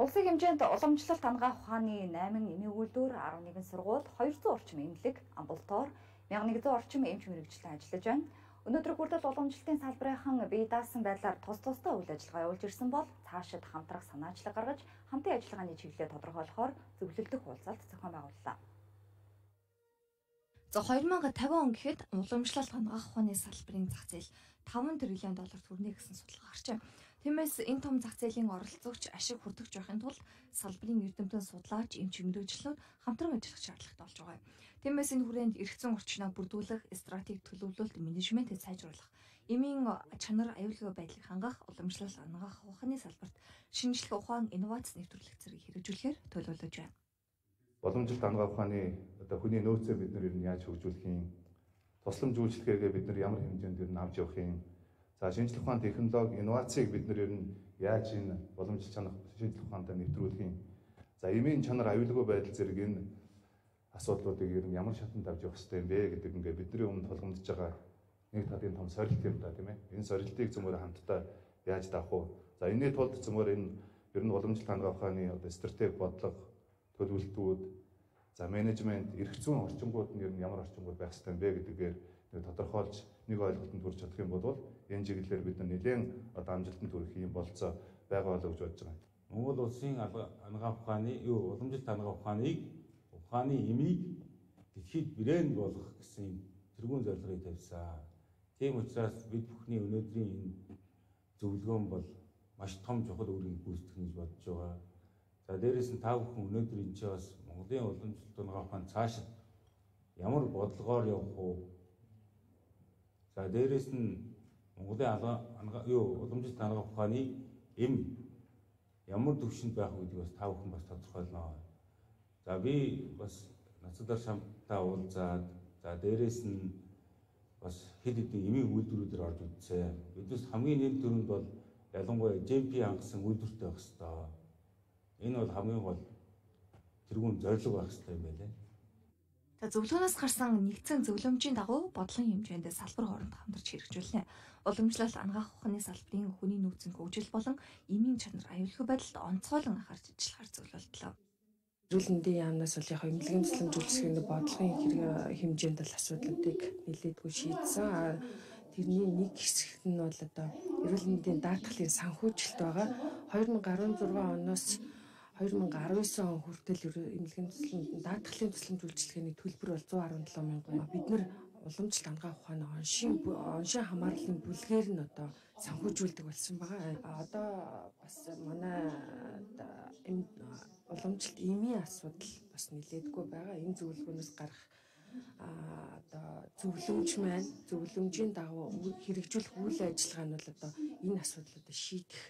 Улсын хэмжээнд уламжлалт ангаах ухааны 8 эмийн үйлдвэр 11 сургууль 200 орчим эмнэлэг, амбулатори, 1100 орчим эмч мэрэгчлэн ажиллаж байна. Өнөөдөр хүртэл уламжлалтын салбарынхан бие даасан байдлаар тус тустай үйл ажиллагаа явуулж ирсэн бол цаашид хамтрах санаачлаг гаргаж хамтын ажиллагааны чиглэлээ тодорхойлохоор зөвлөлдөх уулзалт зохион байгууллаа. За 2050 он гэхэд уламжлалт ангаах ухааны салбарын зах зээл 5 тэрлэн доллар хүрнэ гэсэн судалгаа гарчээ. Тиймээс энэ том зах зээлийн оролцогч ашиг хүртэж байхын тулд салбарын эрдэмтэн судлаач, эмч мөрөгчлүүд хамтран ажиллах шаардлагатай болж байгаа юм. Тиймээс энэ хүрээнд эргэцэн орчноо бүрдүүлэх, стратеги төлөвлөлт, менежментэд сайжруулах, эмийн чанар аюулгүй байдлыг хангах, уламжлалт ангаах ухааны салбарт шинжлэх ухаан, инновац нэвтрүүлэх зэрэг хэрэгжүүлэхээр төлөвлөж байна. Боломжилт ангаа ухааны одоо хүний нөөцөө бид нар ер нь яаж хөгжүүлэх юм? Тусламж үйлчлэгээгээ бид нар ямар хэмжээнд ер нь авч явах юм за шинжлэх ухаан технологи инновацийг бид нар ер нь яаж энэ боломжит чанар шинжлэх ухаантай нэвтрүүлэх юм? За эмийн чанар аюулгүй байдал зэрэг энэ асуудлуудыг ер нь ямар шатанд авч явах хэрэгтэй юм бэ гэдэг ингээ бидний өмнө толгомдож байгаа нэг талын том сорилт юм да тийм ээ. Энэ сорилтыг зөвмөр хамтдаа яаж давах вэ? За энэний тулд зөвмөр энэ ер нь боломжит ангаа ухааны одоо стратеги бодлого төлөвлөлтүүд за менежмент эрх зүйн орчингууд нь ер нь ямар орчингууд байх ёстой юм бэ гэдгээр тодорхойлж нэг ойлголтод хүрч чадах юм бол энэ чиглэлээр бид нэлээд одоо амжилтанд хүрэх юм болцоо байгаа болоо гэж бодож байгаа. Монгол улсын ангаа ухааны юу уламжлалт ангаа ухааныг ухааны эмийг дэлхийд брэнд болгох гэсэн тэргуун зорилгыг тавьсан. Тийм учраас бид бүхний өнөөдрийн энэ зөвлөгөөн бол маш том чухал үүргийг гүйцэтгэх гэж бодож байгаа. За дээрэс нь та бүхэн өнөөдөр энэ ч бас Монголын уламжлалт тунгаа ухаан цаашид ямар бодлогоор явах уу? За дээрэс нь Монголын алга юу уламжлалт тунгаа ухааны эм ямар төвшөнд байх вэ гэдгийг бас та бүхэн бас тодорхойлно. За би бас нацдар шамтаа уулзаад за дээрэс нь бас хэд хэдэн эмийн үйлдвэрүүдээр орж үзсэн. Биднес хамгийн нэр төрөнд бол ялангуяа JP хангасан үйлдвэртэй байх хэвээр Энэ бол хамгийн гол тэрүүн зорилго байх юм байлаа. За зөвлөгөөнөөс гарсан нэгдсэн зөвлөмжийн дагуу бодлогын хэмжээнд салбар хооронд хамтарч хэрэгжүүлнэ. Уламжлалт ангаах ухааны салбарын хүний нөөцийн хөгжил болон эмийн чанар аюулгүй байдалд онцгойлон анхаарч ажиллахаар зөвлөлдлөө. Эрүүл мэндийн яамнаас бол яг эмнэлгийн тусламж үйлчлэгийн бодлогын хэмжээнд бол асуудлуудыг нэлээдгүй шийдсэн. Тэрний нэг хэсэгт нь бол одоо эрүүл мэндийн даатгалын санхүүжилт байгаа. 2016 оноос 2019 он хүртэл эмнэлгийн тусламж даатгалын тусламж үйлчилгээний төлбөр бол 117 мянган. Бид нэр уламжлалт ангаа ухааны оншийн оншийн хамаарлын бүлгээр нь одоо санхүүжүүлдэг болсон байгаа. Одоо бас манай уламжлалт эмийн асуудал бас нилээдгүй байгаа. Энэ зөвлөгөөнөөс гарах а одоо зөвлөмж маань зөвлөмжийн дагуу хэрэгжүүлэх үйл ажиллагаа нь бол одоо энэ асуудлуудыг шийдэх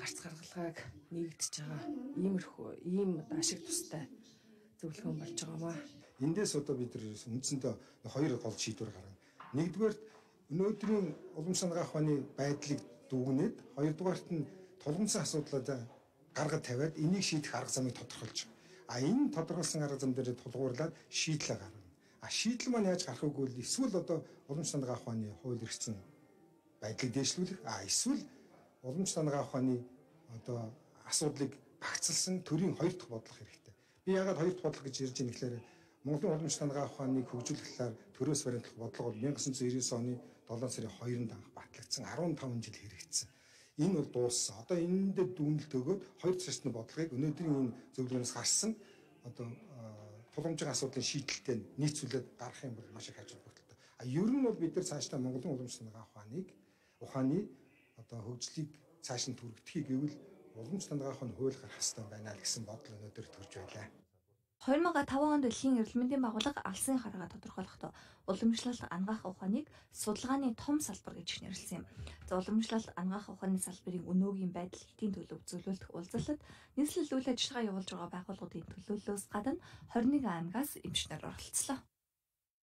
гарц гаргалгааг нэгдэж байгаа иймэрхүү ийм ашиг тустай зөвлөгөөн болж байгаамаа. Эндээс одоо бид нар үндсэндээ хоёр гол шийдвэр гаргана. Нэгдүгээр өнөөдрийн улам сангаа ухааны байдлыг дүгнээд хоёрдугаарт нь тулгымсан асуудлуудаа гаргаж тавиад энийг шийдэх арга замыг тодорхойлж байгаа. А энэ тодорхойлсон арга зам дээр тулгуурлаад шийдлээ гаргана. А шийдэл маань яаж гарах вэ гэвэл эсвэл одоо улам сангаа ухааны хууль эрхцэн байдлыг дэвшлүүлэх а эсвэл уламж санаагаа ухааны одоо асуудлыг багцлсан төрийн хоёр дахь бодлого хэрэгтэй. Би яагаад хоёр дахь бодлого гэж ярьж байгаа гэхээр Монголын уламж санаагаа ухааныг хөгжүүлэх талаар төрөөс баримтлах бодлого бол 1999 оны 7 сарын 2-нд анх батлагдсан 15 жил хэрэгжсэн. Энэ бол дууссан. Одоо энэндээ дүнэлт өгөөд хоёр цасны бодлогыг өнөөдрийн энэ зөвлөгөөнөөс гарсан одоо тулгамжийн асуудлын шийдэлтэй нийцүүлээд гарах юм бол маш их ажил бүгдэлтэй. А ер нь бол бид нар цаашдаа Монголын уламж санаагаа ухааныг ухааны одоо хөгжлийг цааш нь түргэдгийг гэвэл уламж тангаах нь хууль гарах хэрэгтэй байна л гэсэн бодол өнөөдөр төрж байлаа. 2005 онд дэлхийн эрүүл мэндийн байгууллага алсын хараагаа тодорхойлохдоо уламжлалт ангаах ухааныг судалгааны том салбар гэж нэрлэсэн юм. За уламжлалт ангаах ухааны салбарын өнөөгийн байдал хэдийн төлөв зөвлөлдөх уулзалт нийслэл үйл ажиллагаа явуулж байгаа байгууллагуудын төлөөллөөс гадна 21 аймагаас эмчнэр оролцлоо.